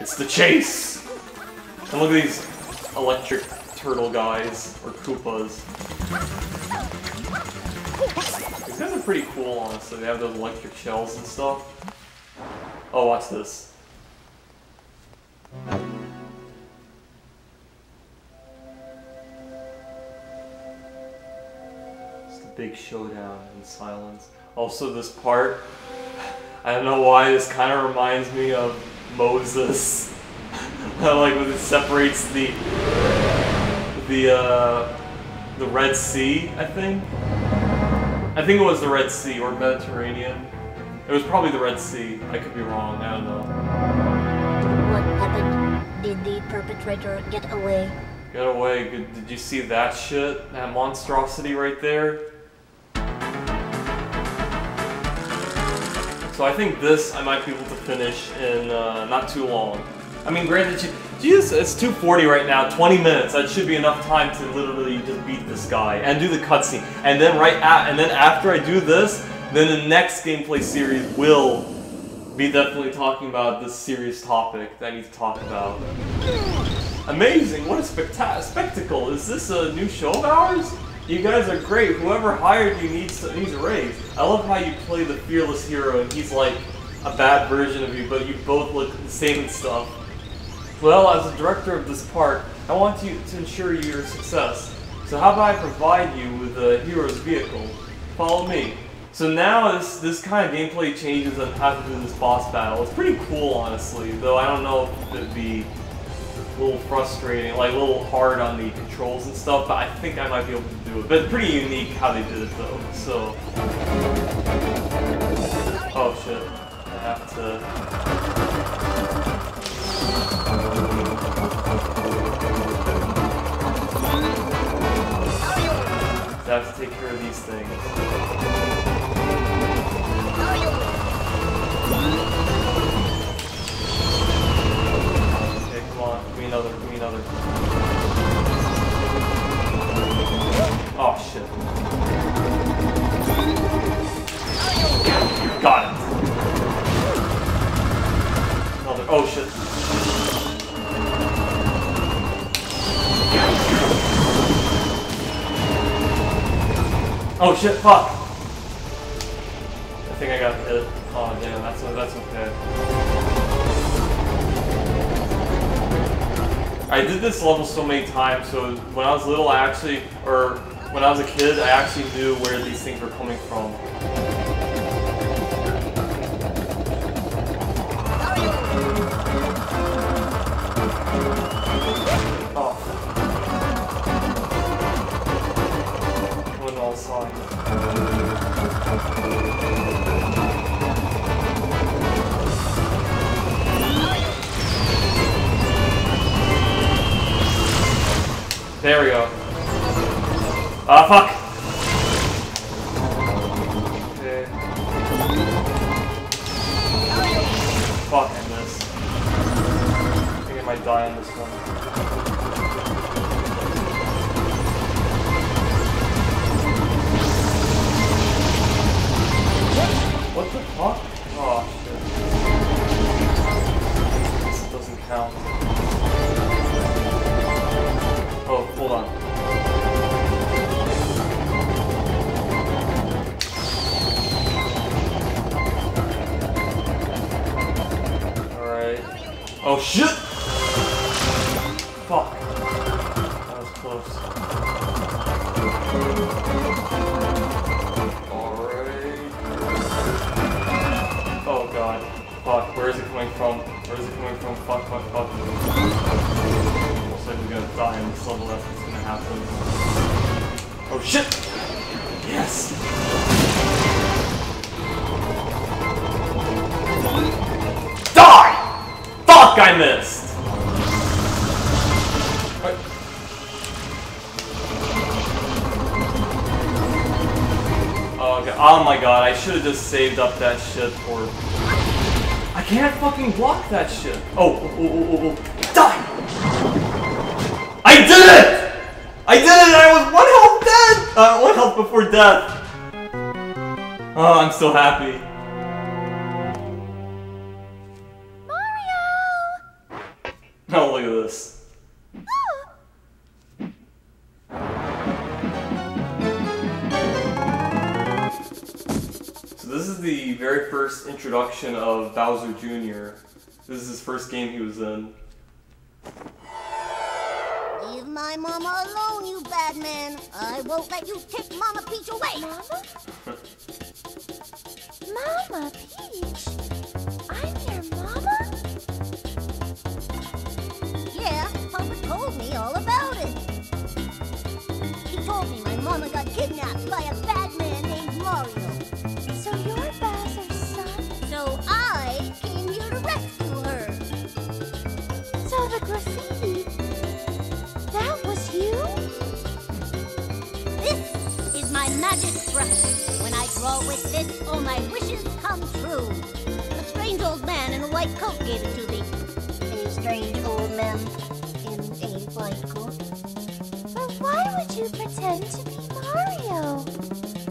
It's the chase! And look at these electric turtle guys, or Koopas. These guys are pretty cool, honestly. They have those electric shells and stuff. Oh, watch this. It's the big showdown in silence. Also, this part, I don't know why, this kind of reminds me of Moses. like when it separates the the uh, the Red Sea, I think. I think it was the Red Sea or Mediterranean. It was probably the Red Sea. I could be wrong. I don't know. What happened? Did the perpetrator get away? Get away. Did you see that shit? That monstrosity right there? So I think this I might be able to finish in uh, not too long. I mean, granted, you- Jesus, it's 240 right now, 20 minutes. That should be enough time to literally just beat this guy and do the cutscene. And then right at, and then after I do this, then the next gameplay series will be definitely talking about this serious topic that I need to talk about. Amazing! What a specta- spectacle! Is this a new show of ours? You guys are great. Whoever hired you needs needs a raise. I love how you play the fearless hero, and he's like a bad version of you, but you both look the same and stuff. Well, as the director of this park, I want you to ensure your success. So how about I provide you with a hero's vehicle? Follow me. So now this this kind of gameplay changes on how to do this boss battle. It's pretty cool, honestly. Though I don't know if it'd be little frustrating, like a little hard on the controls and stuff. But I think I might be able to do it. But pretty unique how they did it, though. So. Oh shit! I have to. I have to take care of these things. On. Give me another. Give me another. Oh shit. Got it. Another. Oh shit. Oh shit, fuck! I think I got hit. Oh damn, that's that's okay. I did this level so many times, so when I was little I actually or when I was a kid I actually knew where these things were coming from. Oh. All. Ah, fuck! Oh missed! Oh, oh my god, I should have just saved up that shit for... I can't fucking block that shit. Oh, oh, oh, oh, oh, oh. Die! I did it! I did it! I was one health dead! Uh, one health before death. Oh, I'm so happy. This is the very first introduction of Bowser Jr. This is his first game he was in. Leave my mama alone, you bad man. I won't let you take Mama Peach away. Mama? Mama Peach? Man in a coat gave it to me. A strange old man in a white coat? But why would you pretend to be Mario?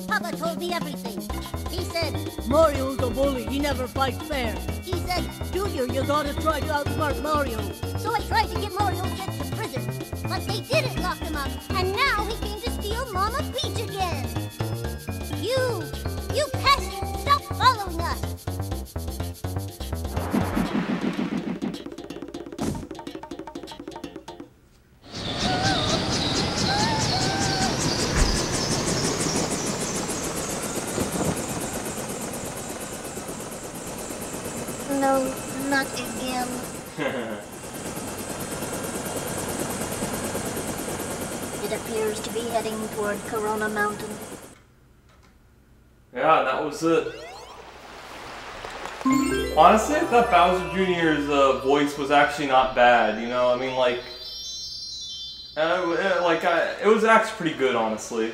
Papa told me everything. He said, Mario's a bully. He never fights fair. he said, Junior, you gotta try to outsmart Mario. so I tried to get Mario sent to prison. But they didn't lock him up, and now he came to steal Mama Peach again. You, you Corona Mountain. Yeah, that was it. Honestly, I thought Bowser Jr.'s uh, voice was actually not bad. You know, I mean, like, uh, uh, like I, it was actually pretty good, honestly.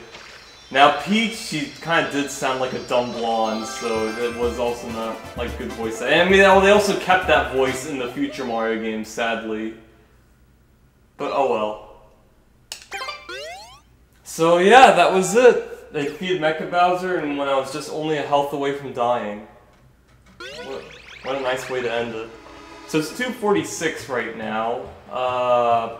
Now Peach, she kind of did sound like a dumb blonde, so it was also not like good voice. I mean, they also kept that voice in the future Mario games, sadly. But oh well. So yeah, that was it. They defeated Mecha Bowser, and when I was just only a health away from dying. What, what a nice way to end it. So it's 246 right now. Uh,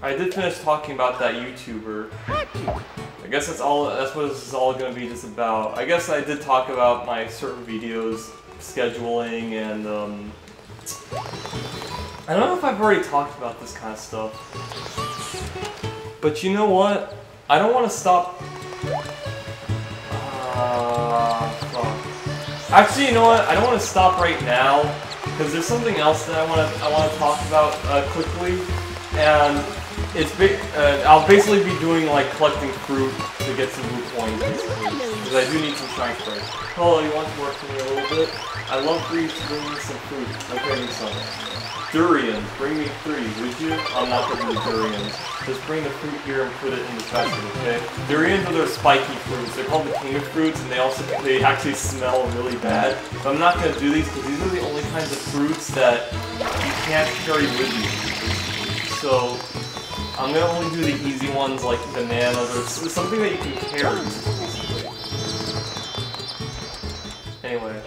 I did finish talking about that YouTuber. I guess that's all. That's what this is all going to be just about. I guess I did talk about my certain videos scheduling and um, I don't know if I've already talked about this kind of stuff. But you know what? I don't want to stop. Uh, fuck. Actually, you know what? I don't want to stop right now because there's something else that I want to I want to talk about uh, quickly, and it's ba- uh, I'll basically be doing like collecting fruit to get some root points, because I do need some strength break. Hello, you want to work for me a little bit? I love for you to bring me some fruit. Me some. Durian, bring me three, would you? I'm not gonna do durians. Just bring the fruit here and put it in the basket, okay? Durians are those spiky fruits. They're called the king of fruits, and they also they actually smell really bad. But I'm not gonna do these because these are the only kinds of fruits that you can't carry with you. So I'm gonna only do the easy ones like bananas or something that you can carry. Anyway,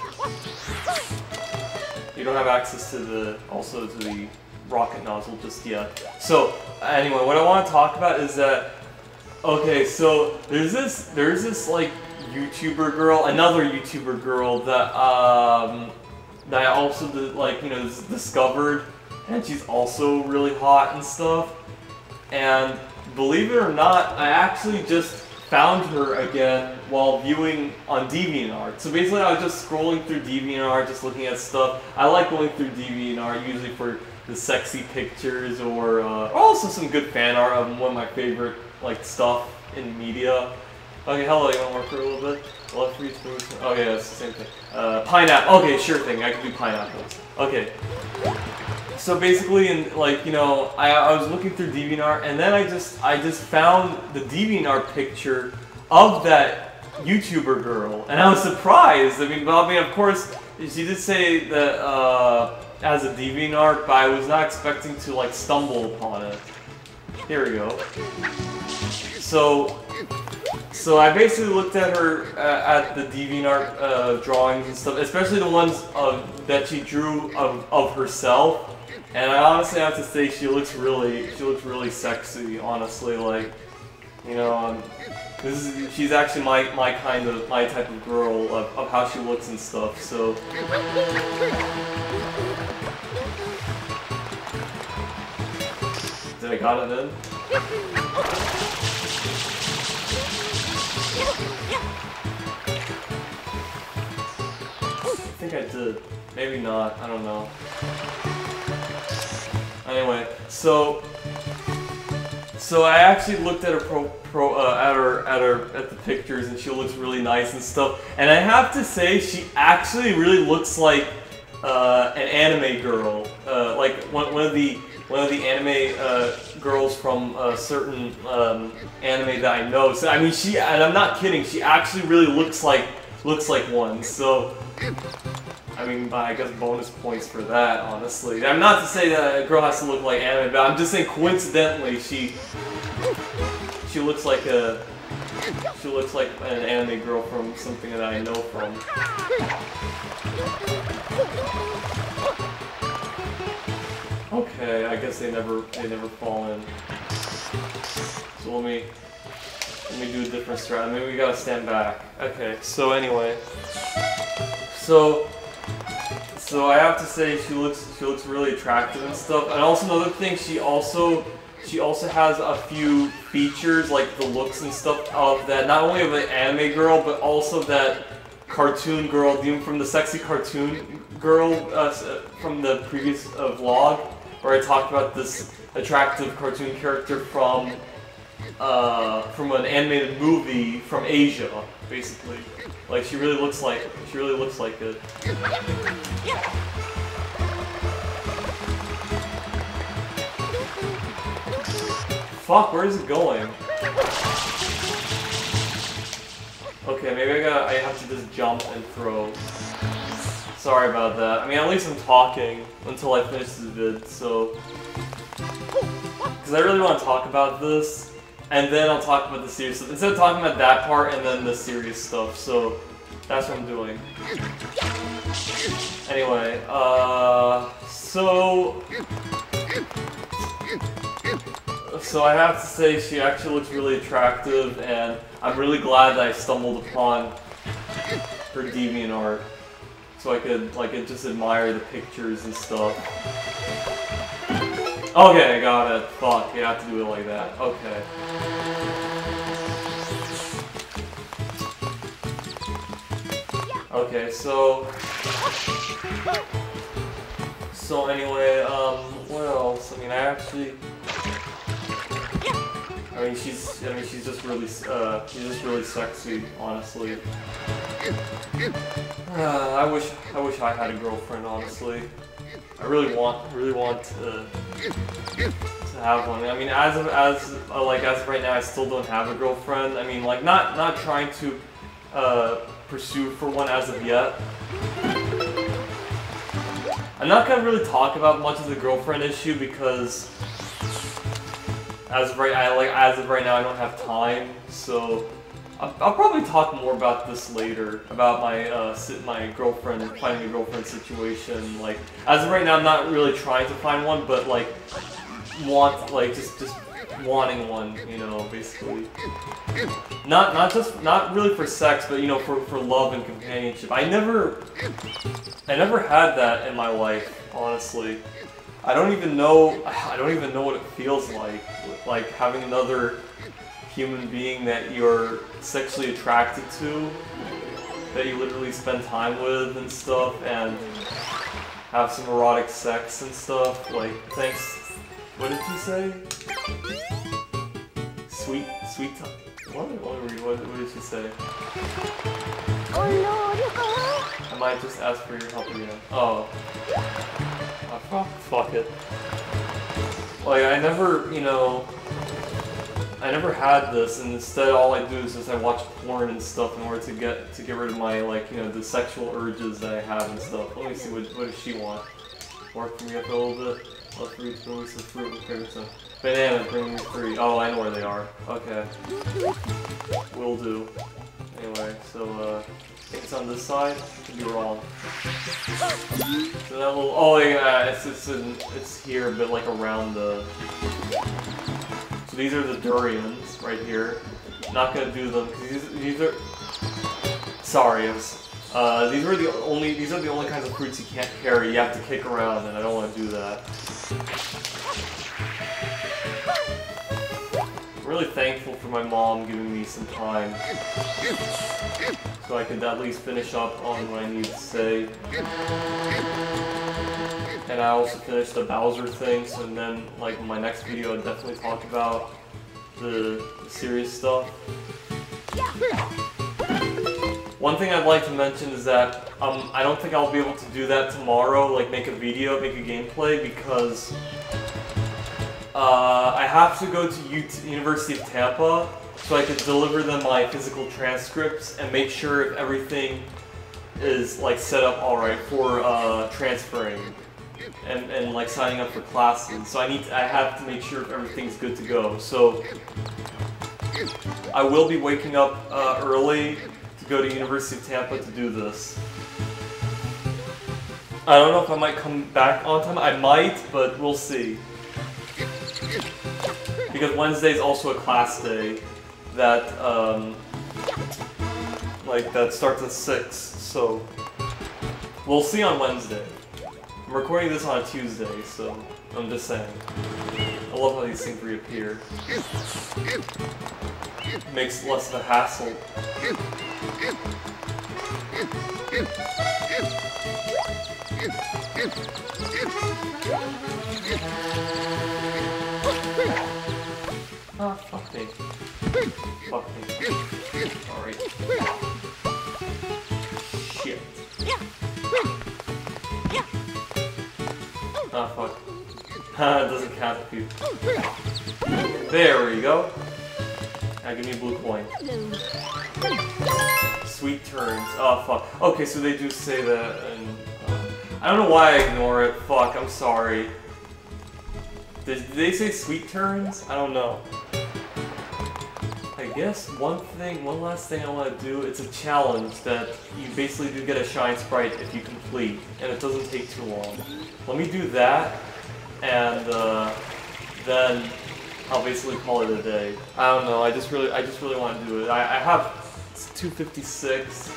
you don't have access to the also to the rocket nozzle just yet. So anyway, what I want to talk about is that okay, so there's this there's this like YouTuber girl, another YouTuber girl that um that I also did, like you know discovered, and she's also really hot and stuff. And believe it or not, I actually just found her again while viewing on DeviantArt. So basically, I was just scrolling through DeviantArt, just looking at stuff. I like going through DeviantArt usually for the sexy pictures or uh, also some good fan art of one of my favorite like stuff in media. Okay, hello, you want to work for a little bit? You to move. Oh yeah, it's the same thing. Uh, pineapple. Okay, sure thing. I can do pineapples. Okay. So basically, in like you know, I, I was looking through DeviantArt, and then I just I just found the DeviantArt picture of that YouTuber girl, and I was surprised. I mean, but I mean, of course, she did say that uh, as a DeviantArt, but I was not expecting to like stumble upon it. Here we go. So, So I basically looked at her uh, at the DeviantArt uh, drawings and stuff, especially the ones uh, that she drew of, of herself. And I honestly have to say she looks really, she looks really sexy. Honestly, like, you know, um, this is she's actually my my kind of my type of girl of, of how she looks and stuff. So. Did I got it then? I think I did. Maybe not. I don't know. Anyway, so so I actually looked at her pro, pro uh, at her at her at the pictures and she looks really nice and stuff. And I have to say she actually really looks like uh, an anime girl, uh, like one, one of the one of the anime uh, girls from a certain um, anime that I know. So I mean, she and I'm not kidding. She actually really looks like looks like one. So. I mean, I guess bonus points for that, honestly. I'm not to say that a girl has to look like anime, but I'm just saying coincidentally she she looks like a she looks like an anime girl from something that I know from. Okay, I guess they never they never fall in. So let me let me do a different strat. Maybe we gotta stand back. Okay, so anyway. So so I have to say she looks she looks really attractive and stuff. And also another thing, she also she also has a few features like the looks and stuff of that not only of an anime girl but also that cartoon girl, from the sexy cartoon girl uh, from the previous uh, vlog where I talked about this attractive cartoon character from uh, from an animated movie from Asia, basically. Like she really looks like she really looks like it. Fuck, where is it going? Okay, maybe I got I have to just jump and throw. Sorry about that. I mean, at least I'm talking until I finish this vid, so... Because I really want to talk about this, and then I'll talk about the serious stuff. Instead of talking about that part and then the serious stuff, so that's what I'm doing. Anyway, uh... So... So I have to say she actually looks really attractive, and I'm really glad that I stumbled upon her deviant art, so I could like just admire the pictures and stuff. Okay, I got it. Fuck, you have to do it like that. Okay. Okay, so so anyway, um, what else? I mean, I actually. I mean, she's. I mean, she's just really. Uh, she's just really sexy, honestly. Uh, I wish I wish I had a girlfriend, honestly. I really want really want to, to have one. I mean, as of as uh, like as right now, I still don't have a girlfriend. I mean, like not not trying to uh, pursue for one as of yet. I'm not gonna really talk about much of the girlfriend issue because as of right I like as of right now I don't have time. So I'll, I'll, probably talk more about this later, about my uh, my girlfriend, finding a girlfriend situation. Like, as of right now, I'm not really trying to find one, but like, want, like, just, just wanting one, you know, basically. Not, not just, not really for sex, but, you know, for, for love and companionship. I never, I never had that in my life, honestly. I don't even know, I don't even know what it feels like, like having another human being that you're sexually attracted to, that you literally spend time with and stuff, and have some erotic sex and stuff. Like, thanks. What did you say? Sweet, sweet time. What? What, what, what did she say? I might just ask for your help again. Oh. oh fuck it. Like, I never, you know, I never had this, and instead all I do is just I watch porn and stuff in order to get to get rid of my like you know the sexual urges that I have and stuff. Let me see what what does she want. Work for me up a little bit. Let's read through some fruit and some banana. Bring me three. Oh, I know where they are. Okay. Will do. Anyway, so uh, I think it's on this side. Could be wrong. So that little. Oh yeah, it's it's in, it's here, but like around the. These are the durians right here. Not gonna do them because these, these are. Sorry. Uh, these are the only these are the only kinds of fruits you can't carry. You have to kick around, and I don't want to do that. I'm really thankful for my mom giving me some time so I could at least finish up on what I need to say. And I also finished the Bowser things, and then like my next video I'll definitely talk about the, serious stuff. One thing I'd like to mention is that um, I don't think I'll be able to do that tomorrow, like make a video, make a gameplay, because uh, I have to go to University of Tampa so I could deliver them my physical transcripts and make sure if everything is like set up alright for uh, transferring and, and like signing up for classes. So I need to, I have to make sure everything's good to go. So I will be waking up uh, early to go to University of Tampa to do this. I don't know if I might come back on time. I might, but we'll see. Because Wednesday is also a class day that um, like that starts at six. So we'll see on Wednesday. I'm recording this on a Tuesday, so I'm just saying. I love how these things reappear. Makes less of a hassle. Ah, fuck me. Fuck me. Alright. You... There we go. Now give me a blue coin. Sweet turns. Oh, fuck. Okay, so they do say that, and... Uh, I don't know why I ignore it. Fuck, I'm sorry. Did, did they say sweet turns? I don't know. I guess one thing, one last thing I want to do, it's a challenge that you basically do get a shine sprite if you complete, and it doesn't take too long. Let me do that, and uh, then I'll basically call it a day. I don't know, I just really, I just really want to do it. I, I have 256.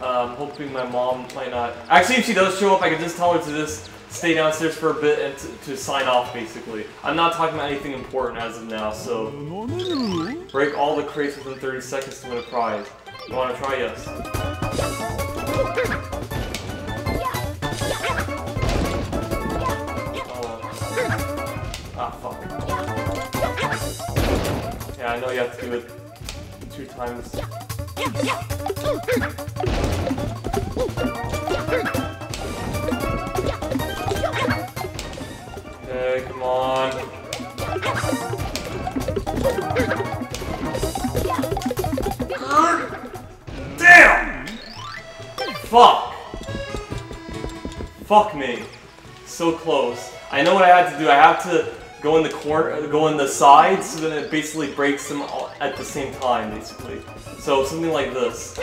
Um, hoping my mom might not. Actually, if she does show up, I can just tell her to just stay downstairs for a bit and to, to sign off, basically. I'm not talking about anything important as of now, so... Break all the crates within 30 seconds to win a prize. You wanna try? Yes. Yeah, I know you have to do it two times. Okay, come on. Damn! Fuck. Fuck me. So close. I know what I had to do. I have to go in the corner, go in the sides, so then it basically breaks them all at the same time, basically. So something like this.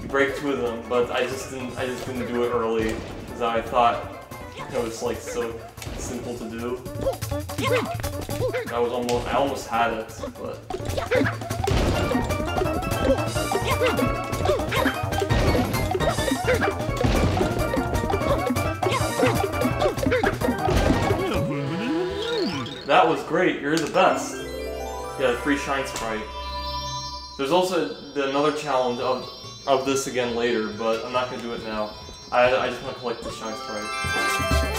You break two of them, but I just didn't. I just didn't do it early because I thought it was like so simple to do. I was almost. I almost had it, but. was great. You're the best. Yeah, free shine sprite. There's also the, another challenge of of this again later, but I'm not gonna do it now. I, I just want to collect the shine sprite.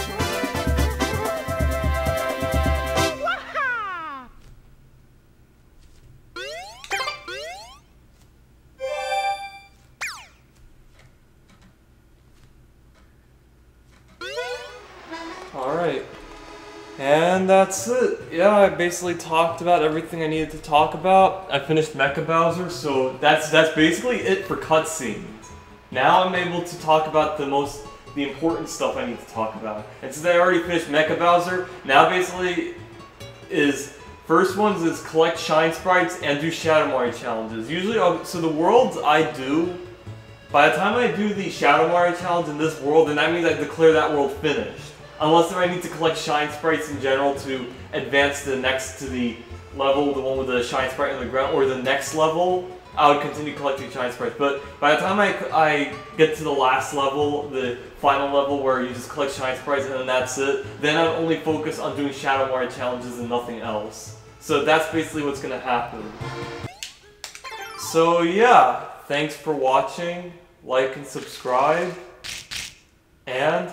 And that's it. Yeah, I basically talked about everything I needed to talk about. I finished Mecha Bowser, so that's that's basically it for cutscenes. Now I'm able to talk about the most the important stuff I need to talk about. And since I already finished Mecha Bowser, now basically is first ones is collect shine sprites and do Shadow Mario challenges. Usually, I'll, so the worlds I do, by the time I do the Shadow Mario challenge in this world, then that means I declare that world finished. Unless I need to collect shine sprites in general to advance the next to the level, the one with the shine sprite on the ground, or the next level, I would continue collecting shine sprites. But by the time I, I get to the last level, the final level where you just collect shine sprites and then that's it, then I would only focus on doing Shadow Mario challenges and nothing else. So that's basically what's gonna happen. So yeah, thanks for watching, like and subscribe, and